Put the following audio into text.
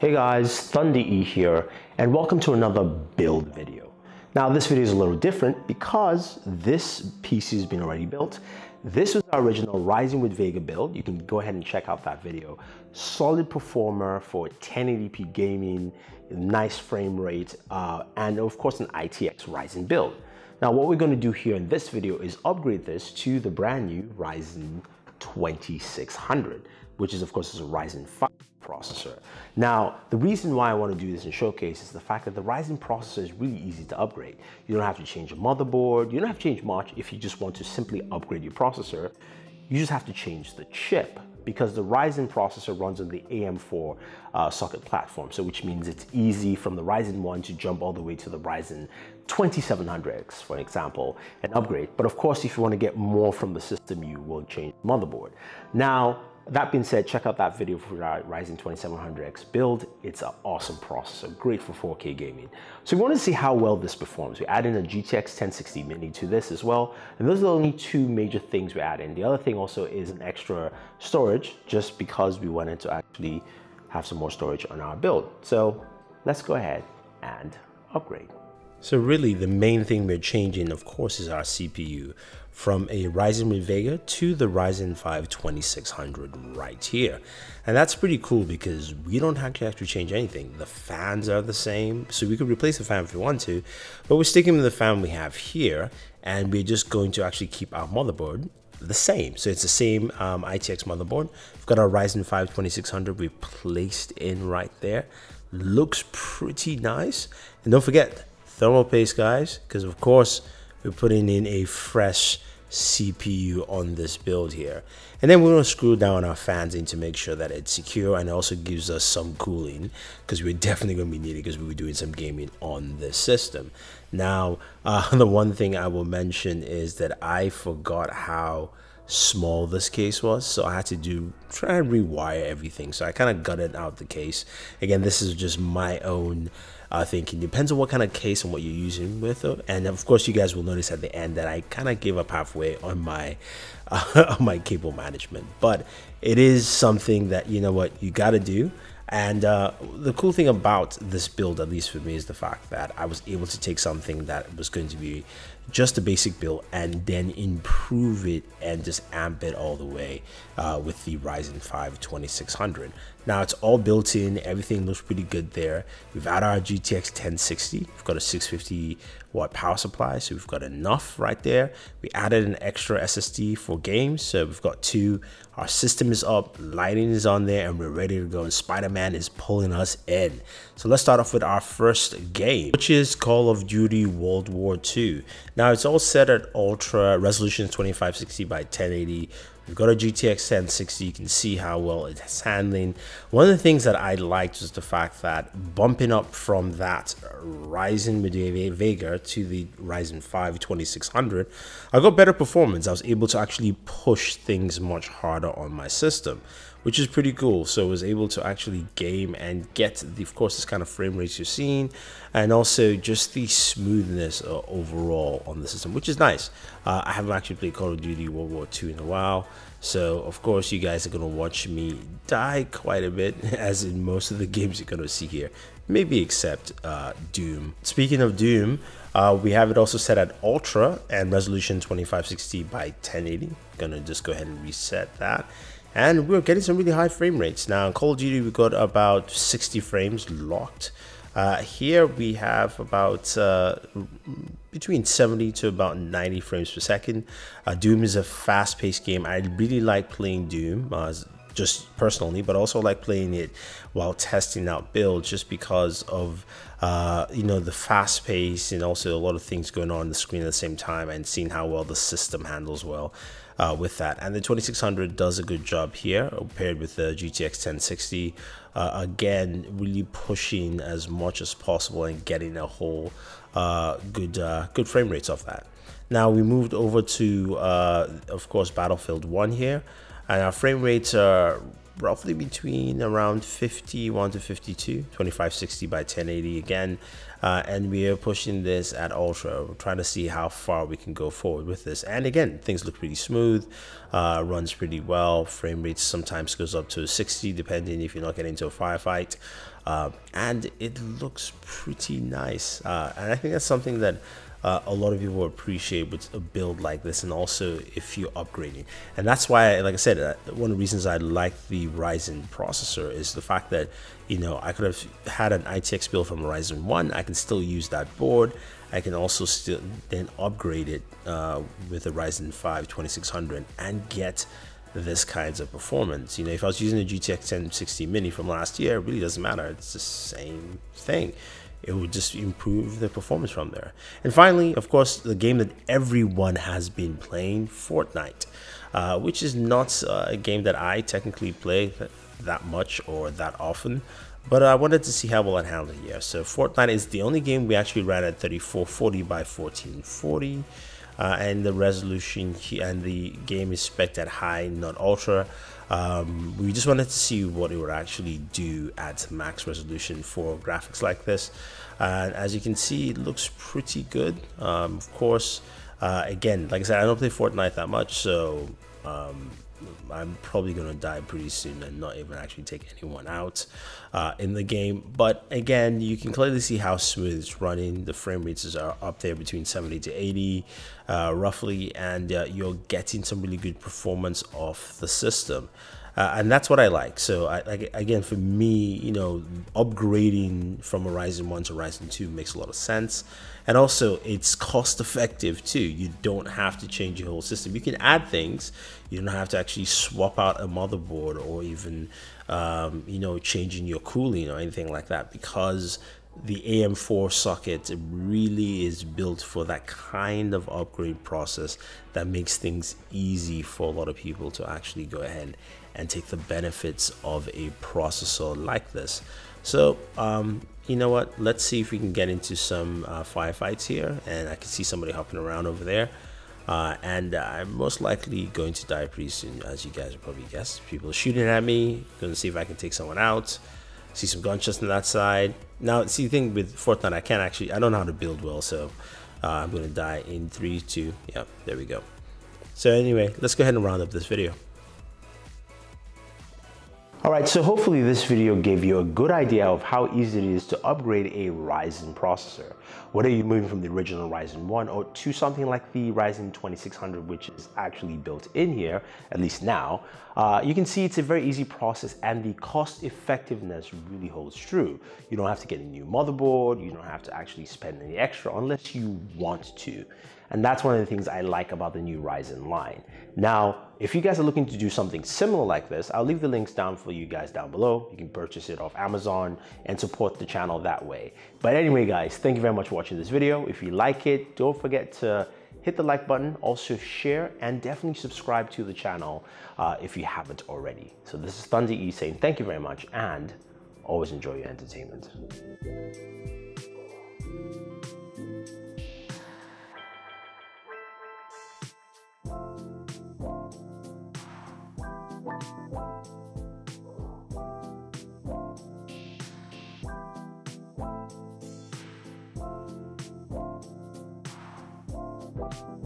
Hey guys, Thunder E here, and welcome to another build video. Now this video is a little different because this PC has been already built. This was our original Ryzen with Vega build. You can go ahead and check out that video. Solid performer for 1080p gaming, nice frame rate, uh, and of course an ITX Ryzen build. Now what we're gonna do here in this video is upgrade this to the brand new Ryzen 2600, which is of course is a Ryzen 5 processor. Now, the reason why I want to do this in Showcase is the fact that the Ryzen processor is really easy to upgrade. You don't have to change a motherboard, you don't have to change much if you just want to simply upgrade your processor. You just have to change the chip because the Ryzen processor runs on the AM4 uh, socket platform, so which means it's easy from the Ryzen 1 to jump all the way to the Ryzen 2700X, for example, and upgrade. But of course, if you want to get more from the system, you will change motherboard. Now, that being said, check out that video for our Ryzen 2700X build. It's an awesome processor, great for 4K gaming. So we want to see how well this performs. We add in a GTX 1060 Mini to this as well. And those are the only two major things we add in. The other thing also is an extra storage, just because we wanted to actually have some more storage on our build. So let's go ahead and upgrade. So really the main thing we're changing of course is our CPU from a Ryzen Vega to the Ryzen 5 2600 right here. And that's pretty cool because we don't have to actually change anything. The fans are the same, so we could replace the fan if we want to, but we're sticking with the fan we have here and we're just going to actually keep our motherboard the same. So it's the same um, ITX motherboard. We've got our Ryzen 5 2600 we placed in right there. Looks pretty nice. And don't forget, thermal paste guys because of course we're putting in a fresh CPU on this build here. And then we're going to screw down our fans in to make sure that it's secure and also gives us some cooling because we're definitely going to be needing because we were doing some gaming on this system. Now uh, the one thing I will mention is that I forgot how small this case was so I had to do try and rewire everything so I kind of gutted out the case again this is just my own uh, thinking. Depends on what kind of case and what you're using with it. And of course, you guys will notice at the end that I kind of gave up halfway on my uh, on my cable management. But it is something that you know what you got to do. And uh, the cool thing about this build, at least for me, is the fact that I was able to take something that was going to be just a basic build and then improve it and just amp it all the way uh, with the Ryzen 5 2600. Now it's all built in, everything looks pretty good there. We've added our GTX 1060, we've got a 650 watt power supply, so we've got enough right there. We added an extra SSD for games, so we've got two. Our system is up, lighting is on there, and we're ready to go. And Spider-Man is pulling us in. So let's start off with our first game, which is Call of Duty World War II. Now it's all set at ultra resolution 2560 by 1080 We've got a GTX 1060. You can see how well it's handling. One of the things that I liked was the fact that bumping up from that Ryzen Vega to the Ryzen 5 2600, I got better performance. I was able to actually push things much harder on my system which is pretty cool. So I was able to actually game and get, the, of course, this kind of frame rates you're seeing, and also just the smoothness uh, overall on the system, which is nice. Uh, I haven't actually played Call of Duty World War II in a while, so of course you guys are gonna watch me die quite a bit, as in most of the games you're gonna see here, maybe except uh, Doom. Speaking of Doom. Uh, we have it also set at ultra and resolution 2560 by 1080 gonna just go ahead and reset that and we're getting some really high frame rates. Now in call of duty we got about 60 frames locked. Uh, here we have about uh, between 70 to about 90 frames per second. Uh, doom is a fast-paced game. I really like playing doom uh, just personally, but also like playing it while testing out builds just because of uh, you know the fast pace and also a lot of things going on, on the screen at the same time and seeing how well the system handles well uh, with that. And the 2600 does a good job here paired with the GTX 1060. Uh, again, really pushing as much as possible and getting a whole uh, good uh, good frame rates off that. Now we moved over to, uh, of course, Battlefield 1 here and our frame rates are roughly between around 51 to 52, 2560 by 1080 again. Uh, and we are pushing this at ultra. We're trying to see how far we can go forward with this. And again, things look pretty smooth, uh, runs pretty well. Frame rates sometimes goes up to 60, depending if you're not getting into a firefight. Uh, and it looks pretty nice. Uh, and I think that's something that uh, a lot of people appreciate with a build like this and also if you're upgrading. And that's why like i said uh, one of the reasons i like the ryzen processor is the fact that you know i could have had an itx build from ryzen 1 i can still use that board. I can also still then upgrade it uh, with a ryzen 5 2600 and get this kinds of performance. You know if i was using a gtx 1060 mini from last year it really doesn't matter. It's the same thing it would just improve the performance from there. And finally, of course, the game that everyone has been playing, Fortnite, uh, which is not uh, a game that I technically play that much or that often, but I wanted to see how well it handled here. So Fortnite is the only game we actually ran at 3440 by 1440. Uh, and the resolution and the game is spec at high, not ultra. Um, we just wanted to see what it would actually do at max resolution for graphics like this. And as you can see, it looks pretty good. Um, of course, uh, again, like I said, I don't play Fortnite that much, so um, I'm probably going to die pretty soon and not even actually take anyone out uh, in the game. But again, you can clearly see how smooth it's running. The frame rates are up there between 70 to 80 uh, roughly, and uh, you're getting some really good performance off the system. Uh, and that's what I like. So I, I, again, for me, you know, upgrading from Ryzen 1 to Ryzen 2 makes a lot of sense. And also, it's cost effective too. You don't have to change your whole system. You can add things. You don't have to actually swap out a motherboard or even, um, you know, changing your cooling or anything like that because the AM4 socket really is built for that kind of upgrade process that makes things easy for a lot of people to actually go ahead and take the benefits of a processor like this. So, um, you know what? Let's see if we can get into some uh, firefights here. And I can see somebody hopping around over there. Uh, and I'm most likely going to die pretty soon, as you guys probably guessed. People shooting at me. Going to see if I can take someone out. See some gunshots on that side. Now, see the thing with Fortnite, I can't actually, I don't know how to build well, so uh, I'm going to die in 3, 2, yeah, there we go. So anyway, let's go ahead and round up this video. Alright, so hopefully this video gave you a good idea of how easy it is to upgrade a Ryzen processor. Whether you're moving from the original Ryzen 1 or to something like the Ryzen 2600 which is actually built in here, at least now, uh, you can see it's a very easy process and the cost effectiveness really holds true. You don't have to get a new motherboard, you don't have to actually spend any extra unless you want to. And that's one of the things I like about the new Ryzen line. Now, if you guys are looking to do something similar like this, I'll leave the links down for you guys down below. You can purchase it off Amazon and support the channel that way. But anyway, guys, thank you very much for watching this video. If you like it, don't forget to hit the like button, also share, and definitely subscribe to the channel uh, if you haven't already. So this is Thunder E saying thank you very much and always enjoy your entertainment. Bye.